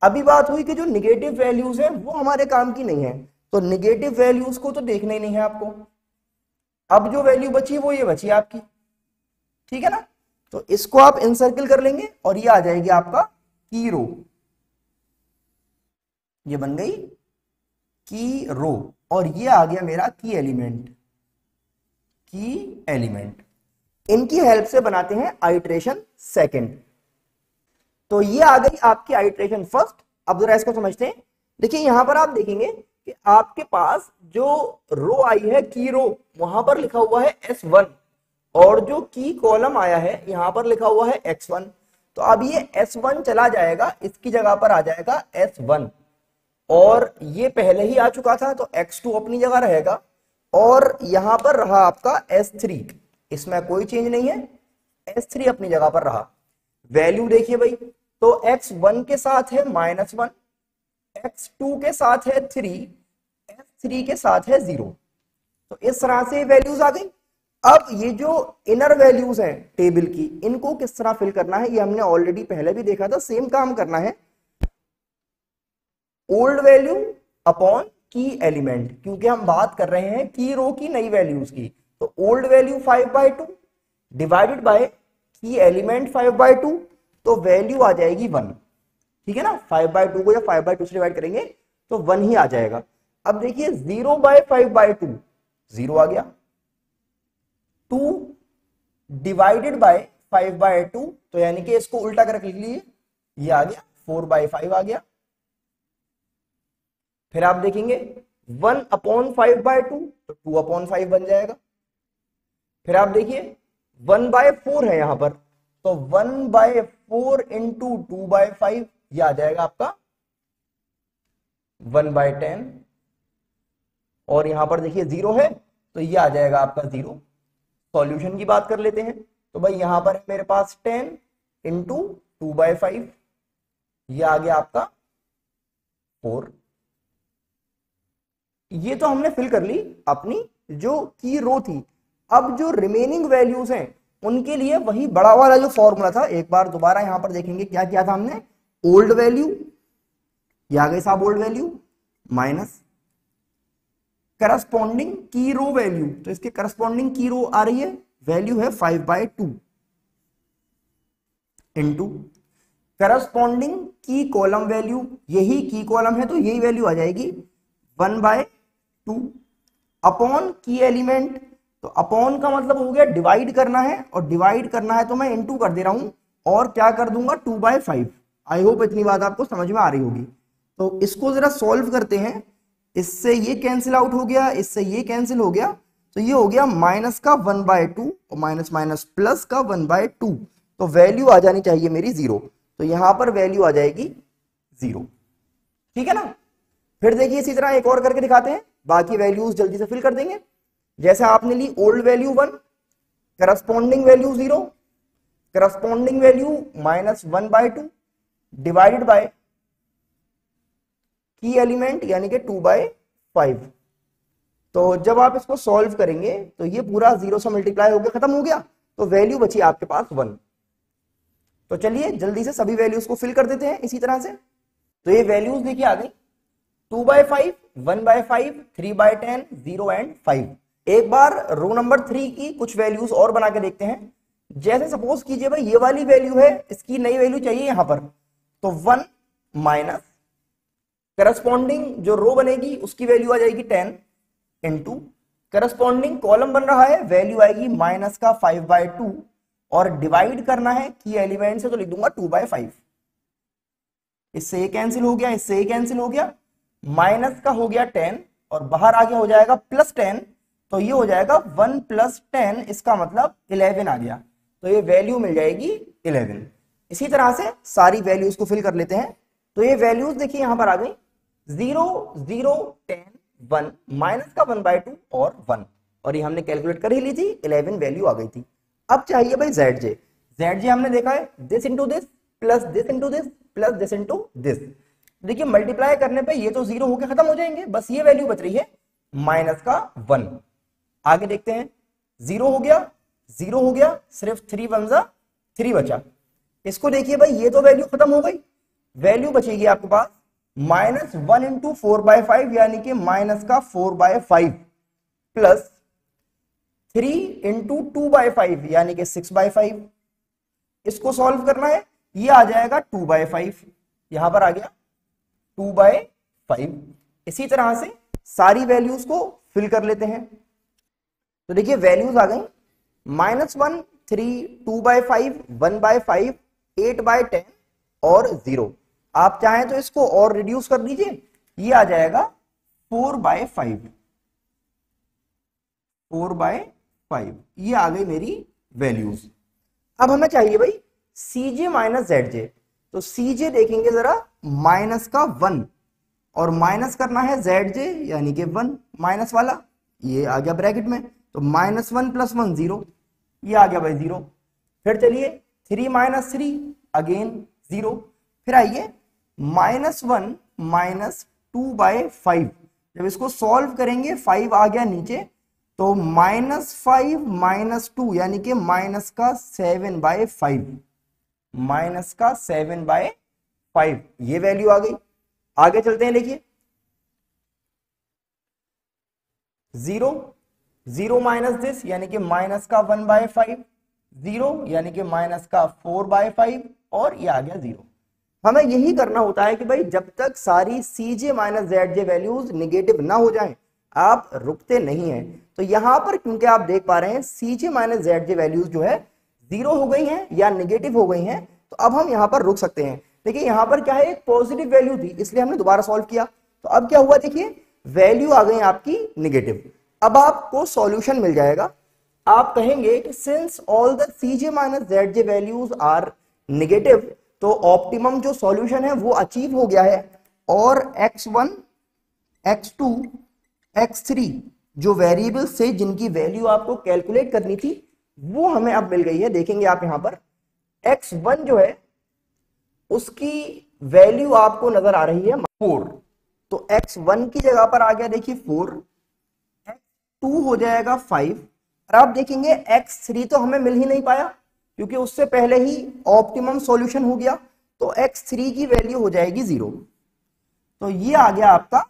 [SPEAKER 1] अभी बात हुई कि जो निगेटिव वैल्यूज़ है, वो हमारे काम की नहीं है। तो निगेटिव वैल्यूज़ को तो देखना ही नहीं है आपको। अब जो वैल्यू बची, वो ये बची आपकी। ठीक है ना? तो इसको आप इनसर्किल कर लेंगे और ये आ जाएगी आपका की रो ये बन गई की रो और ये आ गया मेरा की एलिमेंट की एलिमेंट इनकी हेल्प से बनाते हैं आइट्रेशन सेकंड तो ये आ गई आपकी आइट्रेशन फ़र्स्ट। अब जरा इसको समझते हैं। देखिए, यहाँ पर आप देखेंगे कि आपके पास जो रो आई है की रो वहाँ पर लिखा हुआ है एस वन और जो की कॉलम आया है, यहाँ पर लिखा हुआ है एक्स वन तो अब ये एस वन चला जाएगा, इसकी जगह पर आ जाएगा एस वन और ये पहले ही आ चुका था तो एक्स टू अपनी जगह रहेगा। और यहाँ पर रहा आपका एस थ्री इसमें कोई चेंज नहीं है। एस थ्री अपनी जगह पर रहा। वैल्यू देखिए भाई तो एक्स वन के साथ है माइनस वन एक्स टू के साथ है थ्री एक्स थ्री के साथ है ज़ीरो। तो इस तरह से वैल्यूज़ आ गई। अब ये जो इनर वैल्यूज़ हैं टेबल की, इनको किस तरह फिल करना है, ये हमने ऑलरेडी पहले भी देखा था सेम काम करना है। Old value upon key element क्योंकि हम बात कर रहे हैं की रो की नई वैल्यूज़ की। तो old value five by two divided by key element five by two तो वैल्यू आ जाएगी वन ठीक है ना? फाइव बाई टू को जब फाइव बाई टू से डिवाइड करेंगे तो वन ही आ जाएगा. अब देखिए zero by five by two zero आ गया. Two divided by five by two तो यानी कि इसको उल्टा करके लिख लीजिए, ये आ गया फोर बाय फाइव आ गया. फिर आप देखेंगे one upon five by two तो टू अपॉन फाइव बन जाएगा. फिर आप देखिए वन बाय फोर है यहाँ पर तो one by four into two by five यह आ जाएगा आपका वन बाय टेन। और यहाँ पर देखिए ज़ीरो है तो ये आ जाएगा आपका ज़ीरो। सॉल्यूशन की बात कर लेते हैं तो भाई यहाँ पर है मेरे पास ten into two by five यह आ गया आपका फोर। ये तो हमने फिल कर ली अपनी जो की रो थी अब जो रिमेनिंग वैल्यूज़ हैं, उनके लिए वही बड़ा वाला जो फॉर्मूला था, एक बार दोबारा यहाँ पर देखेंगे क्या किया था हमने। ओल्ड वैल्यू ये गई साहब old value minus corresponding key row value तो इसके करस्पॉन्डिंग की रो आ रही है वैल्यू है five by two into corresponding key column value यही की कॉलम है तो यही वैल्यू आ जाएगी one by two upon key element तो अपॉन का मतलब हो गया डिवाइड करना है, और डिवाइड करना है तो मैं इनटू कर दे रहा हूँ, और क्या कर दूँगा? Two by five I hope इतनी बात आपको समझ में आ रही होगी। तो इसको जरा सॉल्व करते हैं। इससे ये कैंसिल आउट हो गया, इससे ये कैंसिल हो गया। तो ये हो गया माइनस का वन बाय टू और माइनस माइनस प्लस का वन बाय टू तो वैल्यू आ जानी चाहिए मेरी ज़ीरो तो यहाँ पर वैल्यू आ जाएगी ज़ीरो ठीक है ना? फिर देखिए इसी तरह एक और करके दिखाते हैं। बाकी वैल्यूज़ जल्दी से फिल कर देंगे। जैसे आपने ली old value one corresponding value zero corresponding value minus one by two divided by key element यानी कि टू बाय फाइव तो जब आप इसको सॉल्व करेंगे तो ये पूरा ज़ीरो से मल्टीप्लाई होकर खत्म हो गया। तो वैल्यू बची आपके पास वन तो चलिए जल्दी से सभी वैल्यूज़ को फिल कर देते हैं इसी तरह से। तो ये वैल्यूज़ देखिए आ गई two by five one by five three by ten zero and five एक बार रो नंबर थ्री की कुछ वैल्यूज़ और बना के देखते हैं। जैसे सपोज़ कीजिए भाई, ये वाली वैल्यू है, इसकी नई वैल्यू चाहिए यहाँ पर। तो वन माइनस करस्पॉन्डिंग जो रो बनेगी, उसकी वैल्यू आ जाएगी टेन इंटू करस्पॉन्डिंग कॉलम बन रहा है वैल्यू आएगी माइनस का फाइव बाय टू और डिवाइड करना है की एलिमेंट से तो लिख दूँगा टू बाय फाइव इससे ये कैंसिल हो गया, इससे ये कैंसिल हो गया। माइनस का हो गया टेन और बाहर आगे हो जाएगा प्लस टेन तो ये हो जाएगा वन प्लस टेन, इसका मतलब इलेवन आ गया। तो ये वैल्यू मिल जाएगी इलेवन। इसी तरह से सारी वैल्यूज़ को फिल कर लेते हैं। तो ये वैल्यूज़ देखिए यहाँ पर आ गई। Zero zero, ten, one, minus का वन बाय टू और वन। और ये हमने कैलकुलेट कर ही ली थी, इलेवन वैल्यू आ गई थी। अब चाहिए भाई जेड जे जेड जे हमने देखा है this into this plus this into this plus this into this देखिए मल्टीप्लाई करने पे ये तो ज़ीरो होकर खत्म हो जाएँगे, बस ये वैल्यू बच रही है माइनस का वन। आगे देखते हैं। ज़ीरो हो गया, ज़ीरो हो गया, सिर्फ़ थ्री वन जा थ्री बचा। इसको देखिए भाई, ये तो वैल्यू खत्म हो गई। वैल्यू बचेगी आपके पास minus one into four by five यानी कि माइनस का four by five plus three into two by five यानी कि सिक्स बाय फाइव इसको सॉल्व करना है, ये आ जाएगा टू बाय फाइव यहाँ पर आ गया टू बाय फाइव इसी तरह से सारी वैल्यूज़ को फिल कर लेते हैं। तो देखिए वैल्यूज़ आ गई। Minus one three two by five one by five eight by ten और ज़ीरो आप चाहें तो इसको और रिड्यूस कर दीजिए। ये आ जाएगा four by five four by five ये आ गई मेरी वैल्यूज़ अब हमें चाहिए भाई सी जे माइनस जेड जे तो सी जे देखेंगे जरा माइनस का वन और माइनस करना है जेड जे यानी कि वन माइनस वाला, ये आ गया ब्रैकेट में। तो minus one plus one zero आ गया भाई ज़ीरो। फिर चलिए three minus three, again zero. फिर आइए minus one minus two by five. जब इसको सॉल्व करेंगे, फाइव आ गया नीचे तो माइनस फाइव माइनस टू, यानी कि माइनस का सेवन बाय फाइव। माइनस का सेवन बाय फाइव, ये वैल्यू आ गई। आगे चलते हैं, देखिए। ज़ीरो ज़ीरो माइनस दिस, यानी कि माइनस का वन बाय फाइव, ज़ीरो, यानी कि माइनस का फोर बाय फाइव, और ये आ गया ज़ीरो। हमें यही करना होता है कि भाई जब तक सारी C J minus Z J values negative ना हो जाए, आप रुकते नहीं हैं। तो यहाँ पर क्योंकि आप देख पा रहे हैं C J minus Z J values जो है, ज़ीरो हो गई हैं या निगेटिव हो गई हैं तो अब हम यहाँ पर रुक सकते हैं। देखिए, यहाँ पर क्या है, एक पॉजिटिव वैल्यू थी, इसलिए हमने दोबारा सॉल्व किया। तो अब क्या हुआ, देखिए वैल्यू आ गई आपकी निगेटिव अब आपको सॉल्यूशन मिल जाएगा। आप कहेंगे कि since all the C J minus Z J values are negative तो ऑप्टिमम जो सॉल्यूशन है वो अचीव हो गया है। और x1 x2 x3 जो वेरिएबल से जिनकी वैल्यू आपको कैलकुलेट करनी थी वो हमें अब मिल गई है। देखेंगे आप यहाँ पर। X1 जो है उसकी वैल्यू आपको नज़र आ रही है। फोर तो x1 की जगह पर आ गया देखिए फोर x2 हो जाएगा फाइव। और आप देखेंगे x3 तो हमें मिल ही नहीं पाया, क्योंकि उससे पहले ही ऑप्टिमम सॉल्यूशन हो गया तो x3 की वैल्यू हो जाएगी ज़ीरो। तो ये आ गया आपका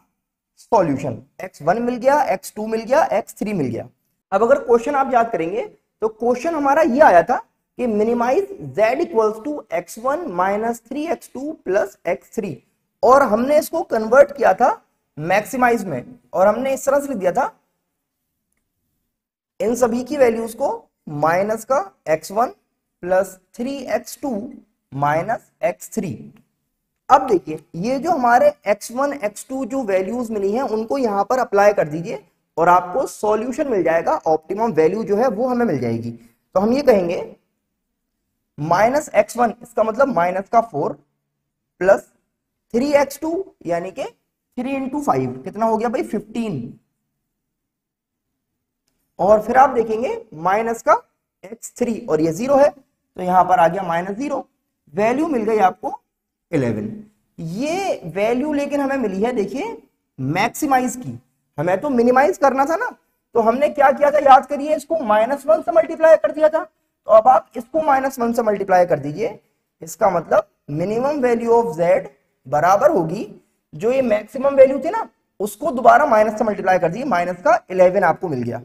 [SPEAKER 1] सॉल्यूशन। x1 मिल गया x2 मिल गया x3 मिल गया। अब अगर क्वेश्चन आप याद करेंगे तो क्वेश्चन हमारा ये आया था कि minimise z equals to X one minus three X two plus X three और हमने इसको कन्वर्ट किया था मैक्सिमाइज में, और हमने इस तरह से लिख दिया था इन सभी की वैल्यूज़ को माइनस का X one plus three X two minus X three अब देखिए, ये जो हमारे x1 x2 जो वैल्यूज़ मिली हैं, उनको यहाँ पर अप्लाई कर दीजिए और आपको सॉल्यूशन मिल जाएगा ऑप्टिमम वैल्यू जो है वो हमें मिल जाएगी। तो हम ये कहेंगे माइनस एक्स वन इसका मतलब माइनस का four plus three X two यानी कि थ्री इंटू फाइव कितना हो गया भाई? फिफ्टीन और फिर आप देखेंगे माइनस का एक्स थ्री, और ये ज़ीरो है तो यहाँ पर आ गया माइनस ज़ीरो। वैल्यू मिल गई आपको इलेवन। ये वैल्यू लेकिन हमें मिली है, देखिए, मैक्सिमाइज की। हमें तो मिनिमाइज करना था ना तो हमने क्या किया था, याद करिए, इसको माइनस वन से मल्टीप्लाई कर दिया था। तो अब आप इसको माइनस वन से मल्टीप्लाई कर दीजिए। इसका मतलब मिनिमम वैल्यू ऑफ़ जेड बराबर होगी। जो ये मैक्सिमम वैल्यू थी ना, उसको दोबारा माइनस से मल्टीप्लाई कर दिए माइनस का इलेवन आपको मिल गया।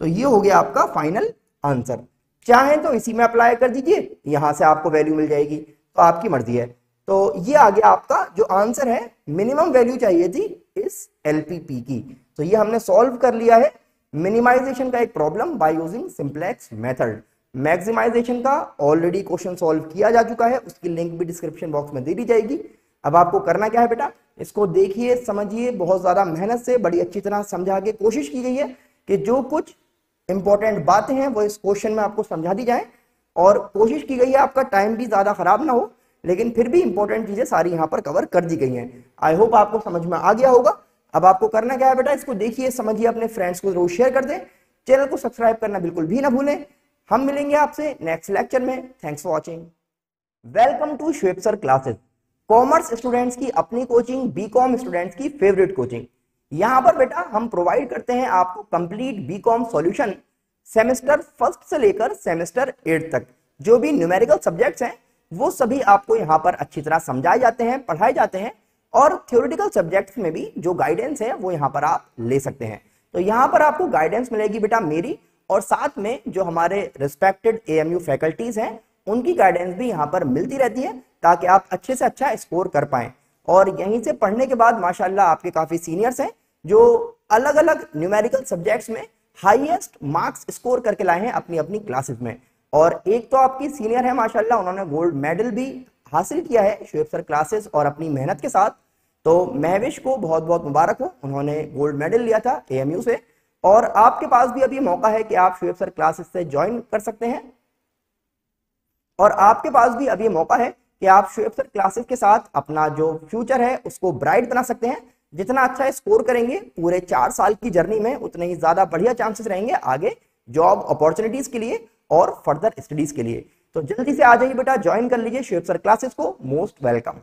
[SPEAKER 1] तो ये हो गया आपका फाइनल आंसर चाहे तो इसी में अप्लाई कर दीजिए, यहाँ से आपको वैल्यू मिल जाएगी तो आपकी मर्ज़ी है। तो ये आ गया आपका जो आंसर है मिनिमम वैल्यू चाहिए थी इस एलपीपी की। तो ये हमने सॉल्व कर लिया है। मिनिमाइजेशन का एक problem by using simplex method maximisation का ऑलरेडी क्वेश्चन सॉल्व किया जा चुका है। उसकी लिंक भी डिस्क्रिप्शन बॉक्स में दे दी जाएगी। अब आपको करना क्या है बेटा? इसको देखिए, समझिए, बहुत ज़्यादा मेहनत से, बड़ी अच्छी तरह समझा के कोशिश की गई है कि जो कुछ इंपॉर्टेंट बातें हैं, वो इस क्वेश्चन में आपको समझा दी जाए। और कोशिश की गई है आपका टाइम भी ज़्यादा खराब ना हो, लेकिन फिर भी इंपॉर्टेंट चीज़ें सारी यहाँ पर कवर कर दी गई हैं। आई होप आपको समझ में आ गया होगा। अब आपको करना क्या है बेटा? इसको देखिए, समझिए, अपने फ्रेंड्स को ज़रूर शेयर कर दें। चैनल को सब्सक्राइब करना बिल्कुल भी ना भूलें। हम मिलेंगे आपसे नेक्स्ट लेक्चर में। Thanks for watching welcome to श्वेपसर classes commerce students की अपनी कोचिंग बीकॉम स्टूडेंट्स की फेवरेट कोचिंग यहाँ पर बेटा हम प्रोवाइड करते हैं आपको complete BCom solution semester first से लेकर सेमेस्टर एट तक। जो भी न्यूमेरिकल सब्जेक्ट्स हैं, वो सभी आपको यहाँ पर अच्छी तरह समझाए जाते हैं, पढ़ाए जाते हैं और थ्योरेटिकल सब्जेक्ट्स में भी जो गाइडेंस है, वो यहाँ पर आप ले सकते हैं। तो यहाँ पर आपको गाइडेंस मिलेगी बेटा मेरी और साथ में जो हमारे रिस्पेक्टेड एएमयू फैकल्टीज हैं, उनकी गाइडेंस भी यहाँ पर मिलती रहती है ताकि आप अच्छे से अच्छा स्कोर कर पाए। और यहीं से पढ़ने के बाद, माशाल्लाह, आपके काफ़ी सीनियर्स हैं, जो अलग अलग न्यूमेरिकल सब्जेक्ट्स में हाईएस्ट मार्क्स स्कोर करके लाए हैं अपनी अपनी क्लासेस में। और एक तो आपकी सीनियर है, माशाल्लाह, उन्होंने गोल्ड मेडल भी हासिल किया है शुएब सर क्लासेस और अपनी मेहनत के साथ। तो महविश को बहुत बहुत मुबारक हो, उन्होंने गोल्ड मेडल लिया था एएमयू से। और आपके पास भी अभी मौका है कि आप शुएब सर क्लासेस से ज्वाइन कर सकते हैं। और आपके पास भी अभी मौका है कि आप शुएब सर क्लासेस के साथ अपना जो फ्यूचर है, उसको ब्राइट बना सकते हैं। जितना अच्छा स्कोर करेंगे, पूरे चार साल की जर्नी में उतने ही ज़्यादा बढ़िया चांसेस रहेंगे आगे जॉब अपॉर्चुनिटीज़ के लिए और फर्दर स्टडीज़ के लिए। तो जल्दी से आ जाइए बेटा ज्वाइन कर लीजिए शुएब सर क्लासेस को। Most welcome